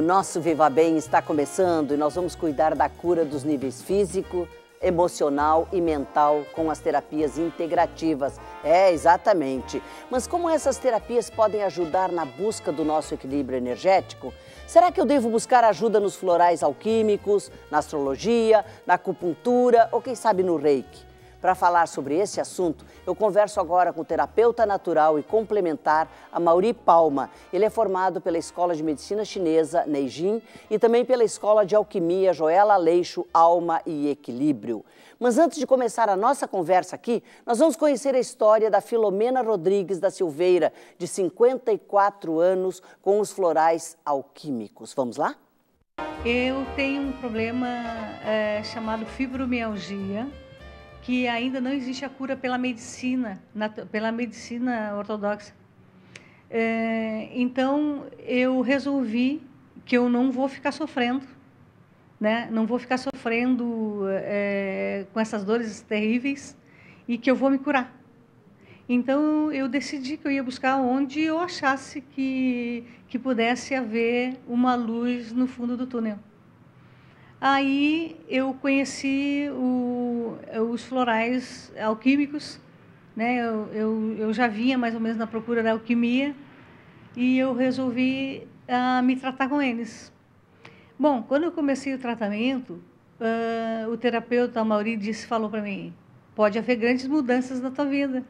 O nosso Viva Bem está começando e nós vamos cuidar da cura dos níveis físico, emocional e mental com as terapias integrativas. É, exatamente. Mas como essas terapias podem ajudar na busca do nosso equilíbrio energético? Será que eu devo buscar ajuda nos florais alquímicos, na astrologia, na acupuntura ou quem sabe no reiki? Para falar sobre esse assunto, eu converso agora com o terapeuta natural e complementar, a Mauri Palma. Ele é formado pela Escola de Medicina Chinesa, Neijin, e também pela Escola de Alquimia Joela Aleixo, Alma e Equilíbrio. Mas antes de começar a nossa conversa aqui, nós vamos conhecer a história da Filomena Rodrigues da Silveira, de 54 anos, com os florais alquímicos. Vamos lá? Eu tenho um problema é, chamado fibromialgia que ainda não existe a cura pela medicina, pela medicina ortodoxa. É, então eu resolvi que eu não vou ficar sofrendo, né? Não vou ficar sofrendo é, com essas dores terríveis e que eu vou me curar. Então eu decidi que eu ia buscar onde eu achasse que que pudesse haver uma luz no fundo do túnel. Aí eu conheci o, os florais alquímicos, né? Eu, eu, eu, já vinha mais ou menos na procura da alquimia e eu resolvi uh, me tratar com eles. Bom, quando eu comecei o tratamento, uh, o terapeuta Mauri disse, falou para mim, pode haver grandes mudanças na tua vida,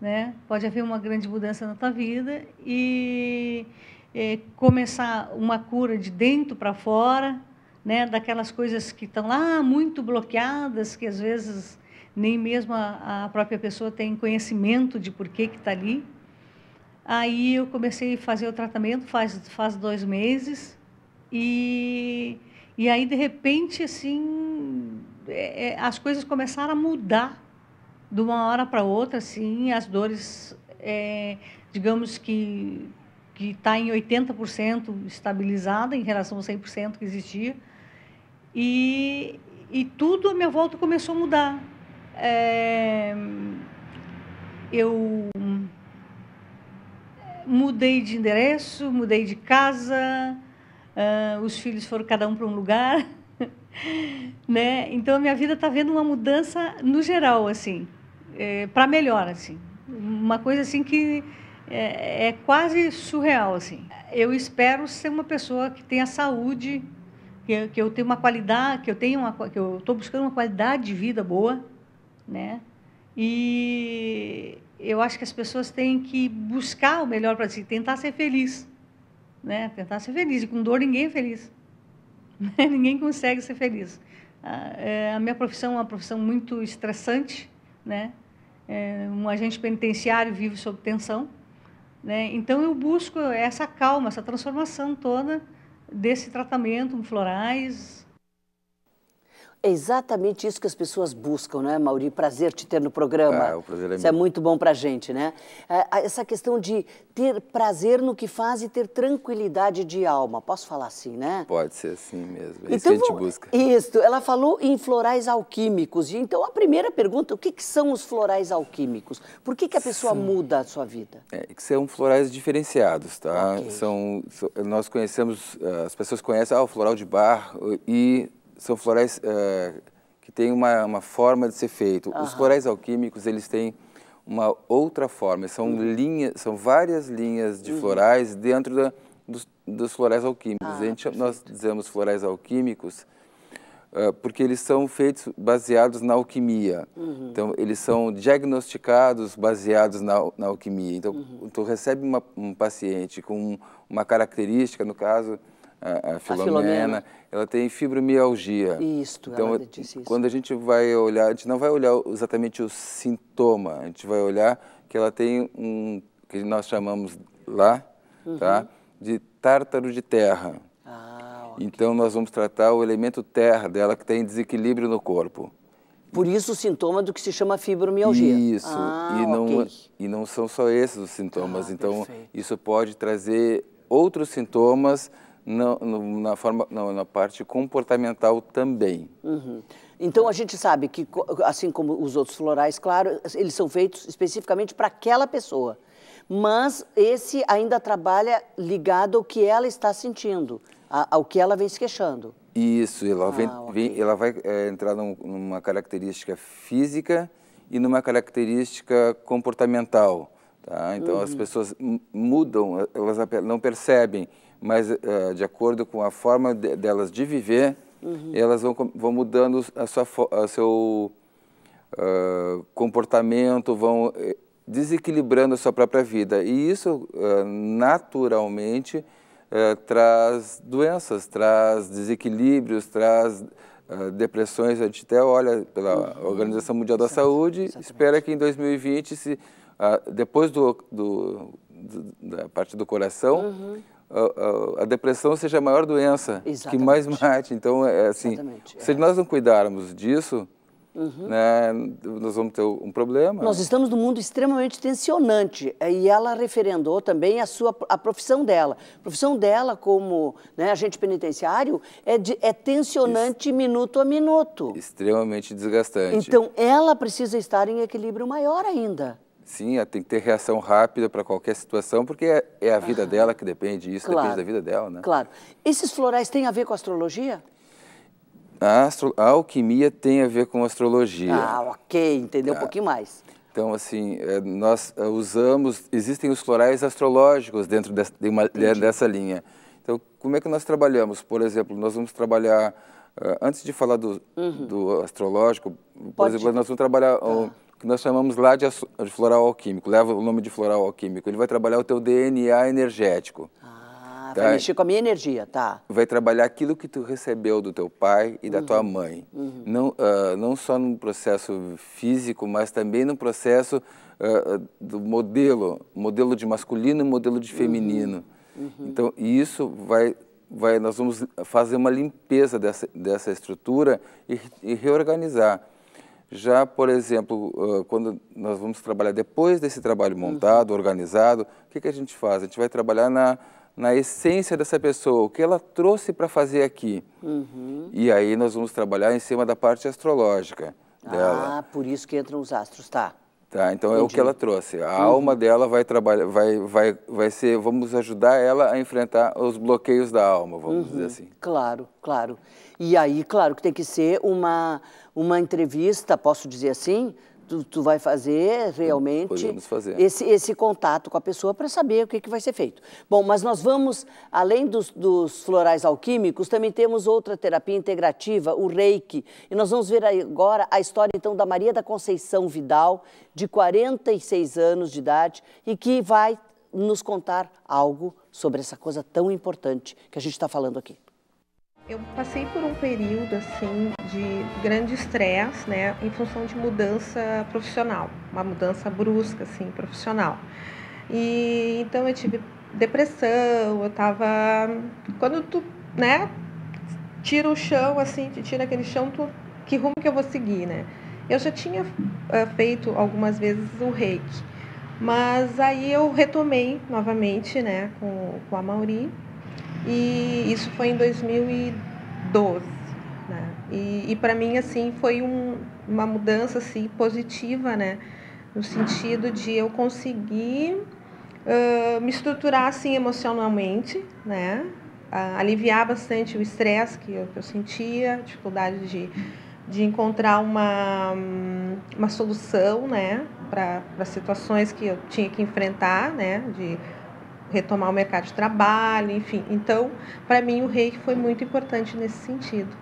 né? Pode haver uma grande mudança na tua vida e, e começar uma cura de dentro para fora, né, daquelas coisas que estão lá muito bloqueadas, que às vezes nem mesmo a, a própria pessoa tem conhecimento de por que está ali. Aí eu comecei a fazer o tratamento faz, faz dois meses e, e aí de repente assim é, é as coisas começaram a mudar de uma hora para outra assim as dores é, digamos que que está em 80% estabilizada em relação ao 100% que existia e, e tudo à minha volta começou a mudar. É, eu mudei de endereço, mudei de casa, uh, os filhos foram cada um para um lugar, né? Então a minha vida está vendo uma mudança no geral, assim, é, para melhor, assim, uma coisa assim que é, é, quase surreal, assim. Eu espero ser uma pessoa que tenha saúde que, que eu tenho uma qualidade, que eu tenho uma, que eu estou buscando uma qualidade de vida boa, né? E eu acho que as pessoas têm que buscar o melhor para si, tentar ser feliz, né? Tentar ser feliz. E com dor ninguém é feliz. ninguém consegue ser feliz. A, é, a minha profissão é uma profissão muito estressante, né? É, um agente penitenciário vive sob tensão, né? Então eu busco essa calma, essa transformação toda desse tratamento com florais. É exatamente isso que as pessoas buscam, né, Mauri? Prazer te ter no programa. Ah, o prazer é Isso é muito bom para a gente, né? É, essa questão de ter prazer no que faz e ter tranquilidade de alma. Posso falar assim, né? Pode ser assim mesmo. É então, isso que a gente busca. Isso. Ela falou em florais alquímicos. Então, a primeira pergunta, o que, que são os florais alquímicos? Por que, que a pessoa Sim. muda a sua vida? É, que são florais diferenciados, tá? Okay. São, nós conhecemos, eh, as pessoas conhecem ah, o floral de bar e são florais uh, que têm uma, uma, forma de ser feito. Uhum. Os florais alquímicos, eles têm uma outra forma. São uhum. linhas, são várias linhas de uhum. florais dentro da, dos, dos, florais alquímicos. Ah, a gente, nós dizemos florais alquímicos uh, porque eles são feitos baseados na alquimia. Uhum. Então, eles são diagnosticados baseados na, na alquimia. Então, uhum. tu recebe uma, um paciente com uma característica, no caso a, a, Filomena, a, Filomena, ela tem fibromialgia. Isso, então, ela disse isso. quando a gente vai olhar, a gente não vai olhar exatamente o sintoma, a gente vai olhar que ela tem um, que nós chamamos lá, uhum. tá, de tártaro de terra. Ah, okay. Então, nós vamos tratar o elemento terra dela que tem desequilíbrio no corpo. Por isso o sintoma do que se chama fibromialgia. Isso, ah, e, não, okay. e não são só esses os sintomas. Ah, então, perfeito. isso pode trazer outros sintomas na, na, forma, na, na, parte comportamental também. Uhum. Então a gente sabe que, assim como os outros florais, claro, eles são feitos especificamente para aquela pessoa. Mas esse ainda trabalha ligado ao que ela está sentindo. ao que ela vem se queixando. Isso, ela, ah, vem, okay. vem, ela vai é, entrar num, numa característica física e numa característica comportamental. Tá? Então uhum. as pessoas mudam, elas não percebem, mas uh, de acordo com a forma de, delas de viver, uhum. elas vão, vão mudando a sua, a seu uh, comportamento, vão eh, desequilibrando a sua própria vida. E isso, uh, naturalmente, traz doenças, traz desequilíbrios, traz depressões. A gente até olha pela uhum. Organização Mundial da Saúde, Exatamente. espera que em 2020 se ah, depois do, do, do, da parte do coração, uhum. A, a, a, depressão seja a maior doença Exatamente. que mais mate. Então, é assim, Exatamente. se é. nós não cuidarmos disso, Uhum. Né, nós vamos ter um problema. Nós estamos num mundo extremamente tensionante e ela referendou também a sua a profissão dela. A profissão dela como né, agente penitenciário é, de, é tensionante Ex minuto a minuto. Extremamente desgastante. Então ela precisa estar em equilíbrio maior ainda. Sim, tem que ter reação rápida para qualquer situação, porque é, é a vida ah, dela que depende, isso claro, depende da vida dela, né? Claro. Esses florais têm a ver com astrologia? A, astro, a alquimia tem a ver com astrologia. Ah, ok, entendeu um ah, pouquinho mais. Então, assim, é, nós é, usamos, existem os florais astrológicos dentro dessa, de uma, dessa linha. Então, como é que nós trabalhamos? Por exemplo, nós vamos trabalhar, antes de falar do, uhum. do astrológico, por Pode. exemplo, nós vamos trabalhar... Tá que nós chamamos lá de, de, floral alquímico, leva o nome de floral alquímico. Ele vai trabalhar o teu DNA energético. Ah, tá? vai mexer com a minha energia, tá. Vai trabalhar aquilo que tu recebeu do teu pai e da uhum. tua mãe. Uhum. Não, uh, não só no processo físico, mas também no processo uh, do modelo, modelo de masculino e modelo de feminino. Uhum. uhum. Então, isso vai Vai, nós vamos fazer uma limpeza dessa, dessa estrutura e, e reorganizar. Já, por exemplo, quando nós vamos trabalhar depois desse trabalho uhum. montado, organizado, o que, que a gente faz? A gente vai trabalhar na, na essência dessa pessoa, o que ela trouxe para fazer aqui. Uhum. E aí nós vamos trabalhar em cima da parte astrológica dela. Ah, por isso que entram os astros, tá. Tá, então Entendi. é o que ela trouxe. A uhum. alma dela vai trabalhar, vai, vai, vai ser, vamos ajudar ela a enfrentar os bloqueios da alma, vamos uhum. dizer assim. Claro, claro. E aí, claro que tem que ser uma, uma entrevista, posso dizer assim, tu, tu vai fazer realmente fazer. Esse, esse contato com a pessoa para saber o que, que vai ser feito. Bom, mas nós vamos, além dos, dos florais alquímicos, também temos outra terapia integrativa, o reiki. E nós vamos ver agora a história, então, da Maria da Conceição Vidal, de 46 anos de idade, e que vai nos contar algo sobre essa coisa tão importante que a gente está falando aqui. Eu passei por um período assim de grande estresse, né, em função de mudança profissional, uma mudança brusca assim, profissional. E então eu tive depressão, eu tava quando tu, né, tira o chão assim, te tira aquele chão, tu que rumo que eu vou seguir, né? Eu já tinha uh, feito algumas vezes o reiki, mas aí eu retomei novamente, né, com, com a Mauri e isso foi em 2012. Né? E, e para mim, assim, foi um, uma mudança assim, positiva, né? No sentido de eu conseguir uh, me estruturar assim, emocionalmente, né? Uh, aliviar bastante o estresse que eu, que eu sentia, dificuldade de, de encontrar uma, uma solução, né? Para situações que eu tinha que enfrentar, né? De retomar o mercado de trabalho, enfim. Então, para mim, o reiki foi muito importante nesse sentido.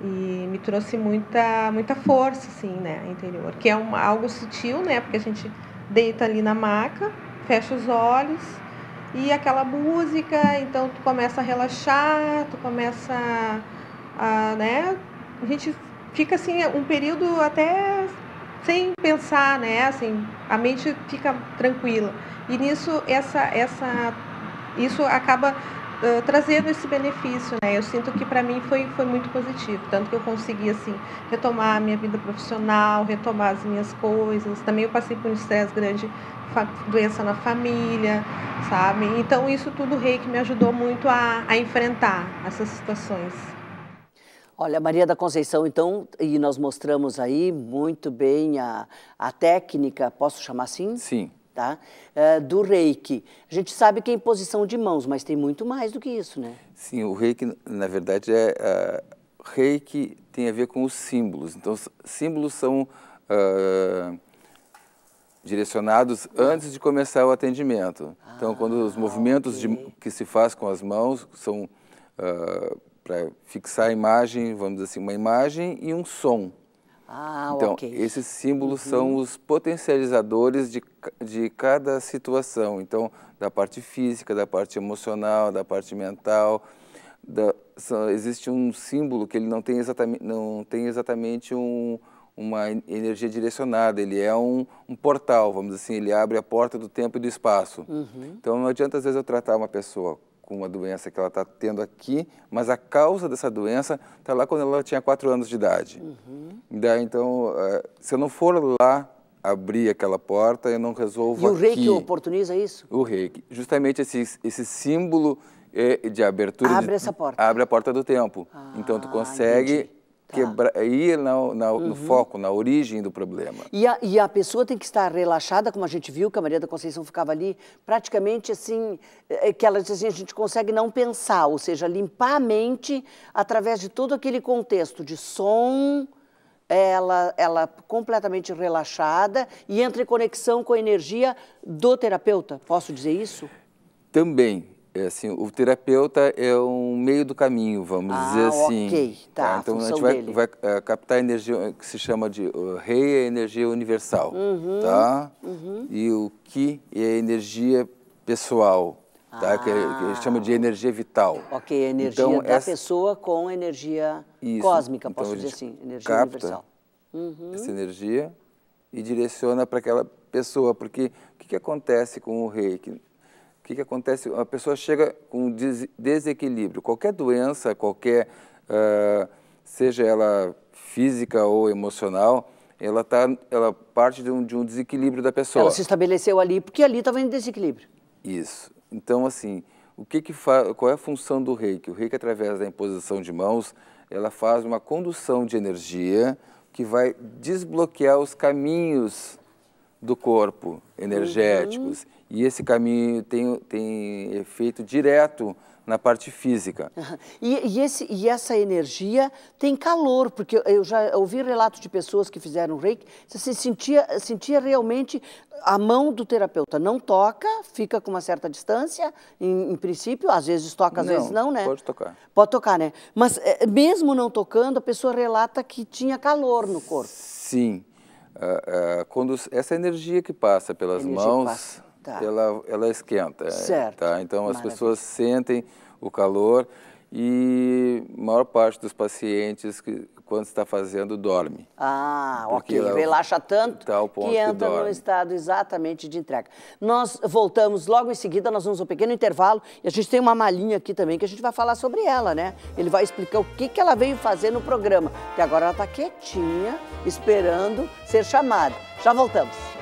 E me trouxe muita, muita força, assim, né, interior. Que é uma, algo sutil, né, porque a gente deita ali na maca, fecha os olhos e aquela música, então tu começa a relaxar, tu começa a, né, a gente fica assim um período até sem pensar, né, assim, a mente fica tranquila. E nisso, essa, essa, isso acaba uh, trazendo esse benefício, né? Eu sinto que para mim foi, foi muito positivo, tanto que eu consegui, assim, retomar a minha vida profissional, retomar as minhas coisas. Também eu passei por um estresse grande, doença na família, sabe? Então, isso tudo, o reiki me ajudou muito a, a enfrentar essas situações. Olha, Maria da Conceição, então, e nós mostramos aí muito bem a, a técnica, posso chamar assim? Sim tá? Uh, do reiki. A gente sabe que é em posição de mãos, mas tem muito mais do que isso, né? Sim, o reiki, na verdade, é. Uh, reiki tem a ver com os símbolos. Então, símbolos são. Uh, direcionados antes de começar o atendimento. Ah, então, quando os ah, movimentos okay. de, que se faz com as mãos são para fixar a imagem, vamos dizer assim, uma imagem e um som. Ah, então, okay. esses símbolos uhum. são os potencializadores de, de cada situação. Então, da parte física, da parte emocional, da parte mental. Da, só, existe um símbolo que ele não tem exatamente, não tem exatamente um, uma energia direcionada, ele é um, um, portal, vamos dizer assim, ele abre a porta do tempo e do espaço. Uhum. Então não adianta às vezes eu tratar uma pessoa com uma doença que ela está tendo aqui, mas a causa dessa doença está lá quando ela tinha quatro anos de idade. Uhum. Daí, então, eh, se eu não for lá abrir aquela porta, eu não resolvo E o aqui. reiki oportuniza isso? O reiki. Justamente esse, esse símbolo eh, de abertura... Abre de, essa porta. Abre a porta do tempo. Ah, então, tu consegue... Entendi Tá. Quebra, ir na, na, uhum. no foco, na origem do problema. E a, e a pessoa tem que estar relaxada, como a gente viu, que a Maria da Conceição ficava ali, praticamente assim, é, que ela dizia assim, a gente consegue não pensar, ou seja, limpar a mente através de todo aquele contexto de som, ela, ela completamente relaxada e entra em conexão com a energia do terapeuta. Posso dizer isso? Também é assim, o terapeuta é um meio do caminho, vamos ah, dizer assim. ok, tá, tá? Então a, gente vai, vai uh, captar a energia que se chama de uh, rei é energia universal, uhum, tá? Uhum. E o ki é energia pessoal, tá? Ah. Que, é, que a gente chama de energia vital. Ok, a energia então, da essa... pessoa com energia Isso. cósmica, posso então, dizer assim, energia capta universal. Uhum. essa energia e direciona para aquela pessoa, porque o que, que acontece com o reiki? Que, que acontece? A pessoa chega com desequilíbrio. Qualquer doença, qualquer, uh, seja ela física ou emocional, ela, tá, ela parte de um, de um desequilíbrio da pessoa. Ela se estabeleceu ali porque ali estava em desequilíbrio. Isso. Então, assim, o que que faz, qual é a função do reiki? O reiki, através da imposição de mãos, ela faz uma condução de energia que vai desbloquear os caminhos do corpo energéticos. Uhum. E esse caminho tem, tem efeito direto na parte física. E, e, esse, e essa energia tem calor, porque eu já ouvi relatos de pessoas que fizeram reiki, você sentia, sentia realmente a mão do terapeuta não toca, fica com uma certa distância, em, em princípio, às vezes toca, às não, vezes não, né? Pode tocar. Pode tocar, né? Mas é, mesmo não tocando, a pessoa relata que tinha calor no corpo. Sim. Uh, uh, quando essa energia que passa pelas mãos, passa. Tá. Ela, ela esquenta. Certo. Tá? Então as Maravilha. pessoas sentem o calor e a maior parte dos pacientes que quando está fazendo dorme. Ah, ok. Relaxa tanto que entra num estado exatamente de entrega. Nós voltamos logo em seguida, nós vamos um pequeno intervalo e a gente tem uma malinha aqui também que a gente vai falar sobre ela, né? Ele vai explicar o que, que ela veio fazer no programa. Até agora ela está quietinha, esperando ser chamada. Já voltamos.